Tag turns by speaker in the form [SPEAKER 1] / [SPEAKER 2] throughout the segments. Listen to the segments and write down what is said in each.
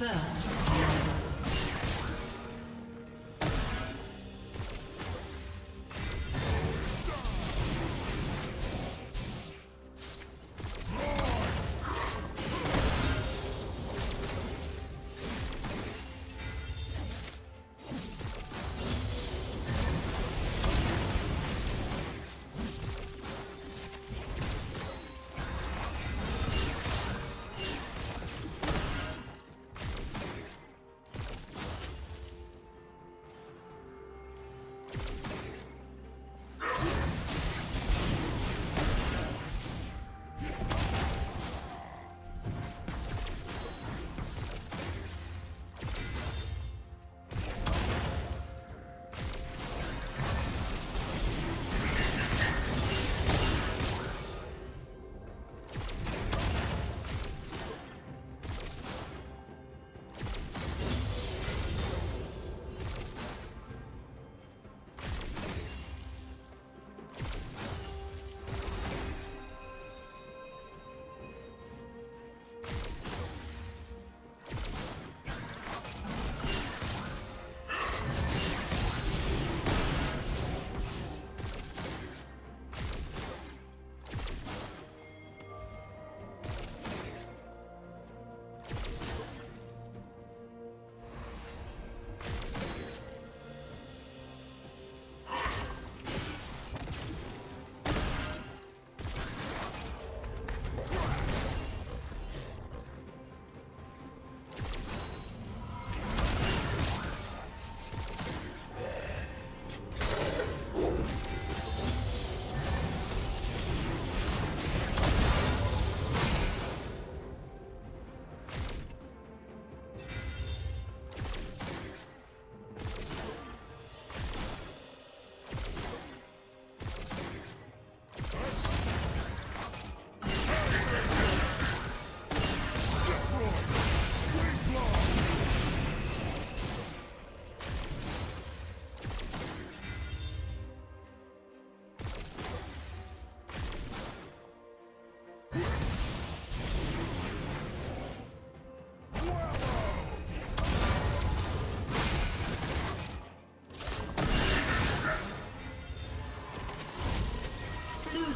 [SPEAKER 1] First.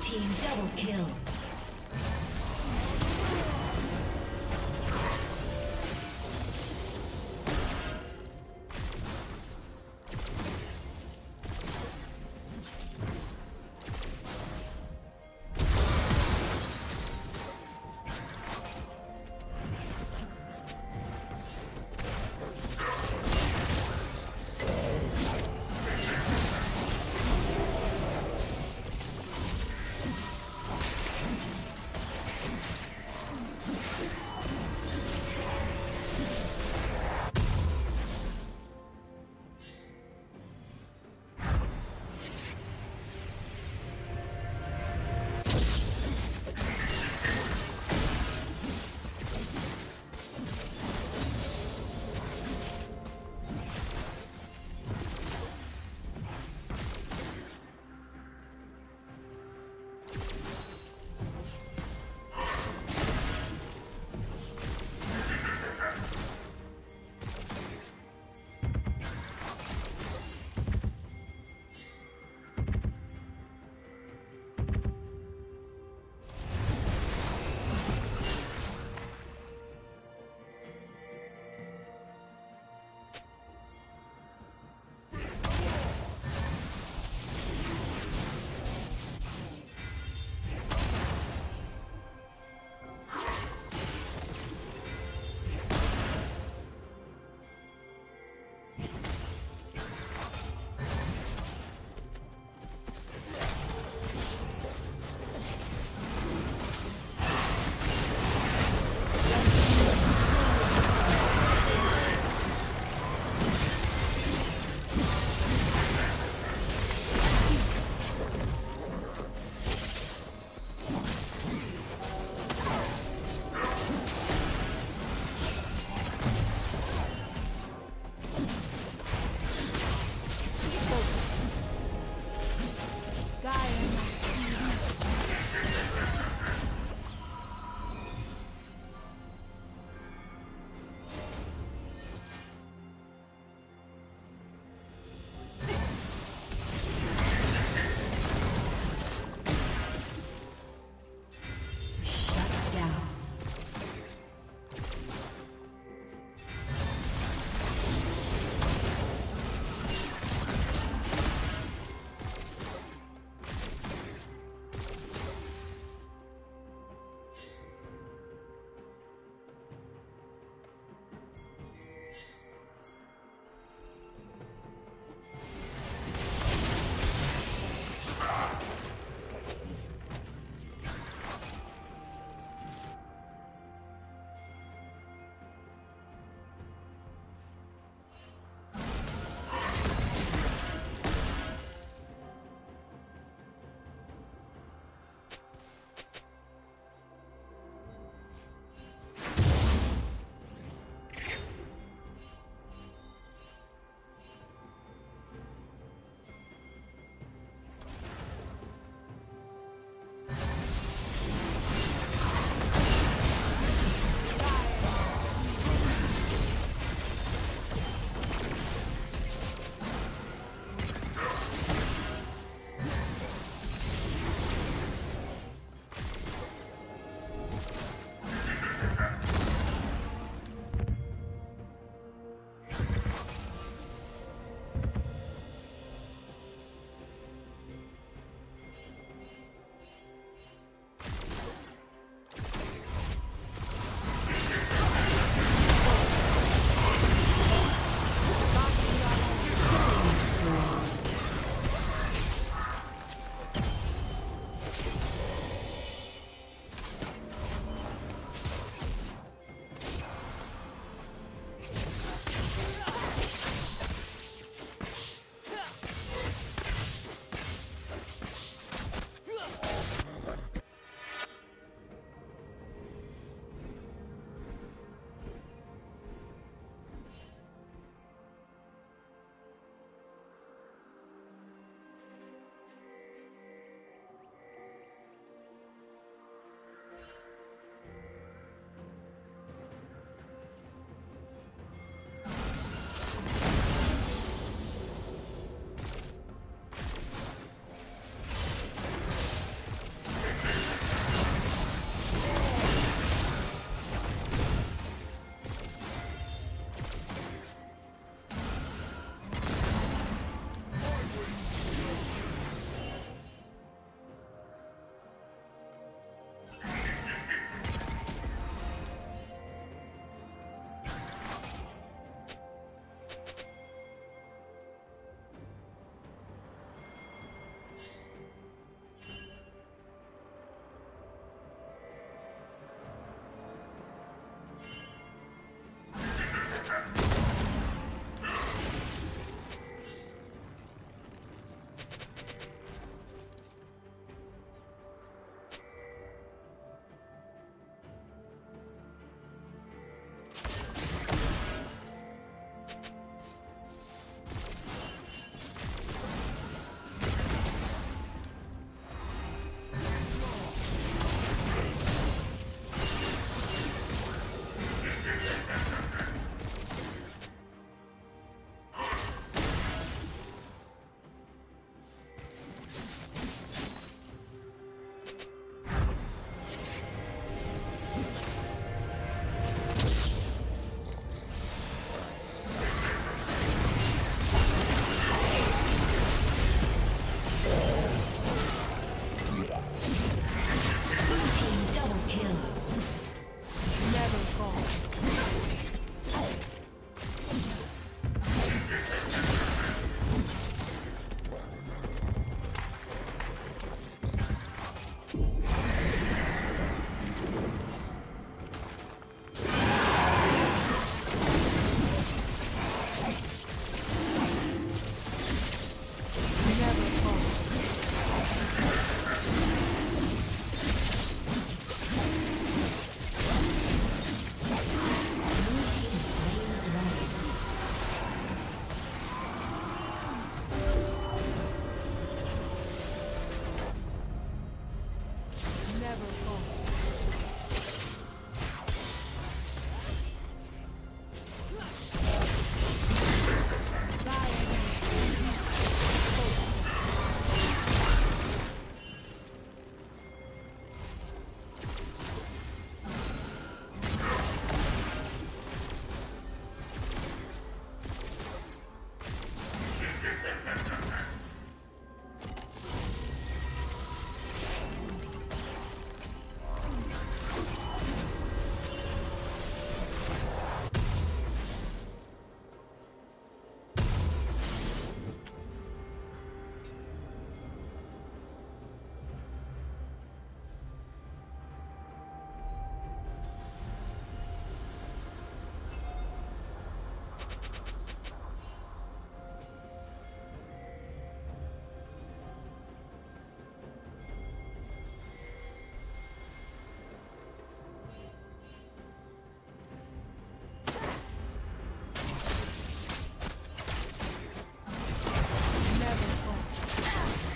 [SPEAKER 1] Team double kill.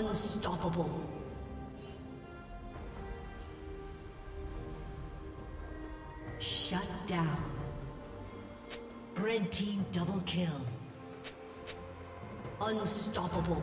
[SPEAKER 2] Unstoppable. Shut down. Red team double kill. Unstoppable.